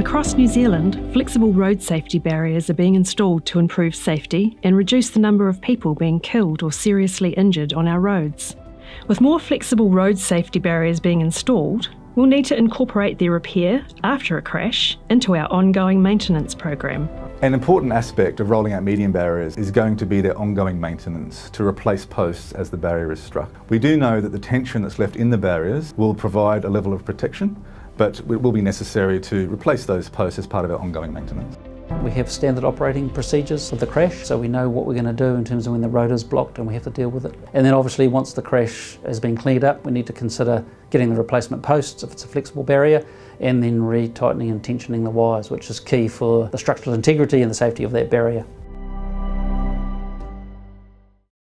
Across New Zealand, flexible road safety barriers are being installed to improve safety and reduce the number of people being killed or seriously injured on our roads. With more flexible road safety barriers being installed, we'll need to incorporate their repair after a crash into our ongoing maintenance program. An important aspect of rolling out median barriers is going to be their ongoing maintenance to replace posts as the barrier is struck. We do know that the tension that's left in the barriers will provide a level of protection but it will be necessary to replace those posts as part of our ongoing maintenance. We have standard operating procedures of the crash, so we know what we're going to do in terms of when the road is blocked and we have to deal with it. And then obviously once the crash has been cleared up, we need to consider getting the replacement posts if it's a flexible barrier, and then retightening and tensioning the wires, which is key for the structural integrity and the safety of that barrier.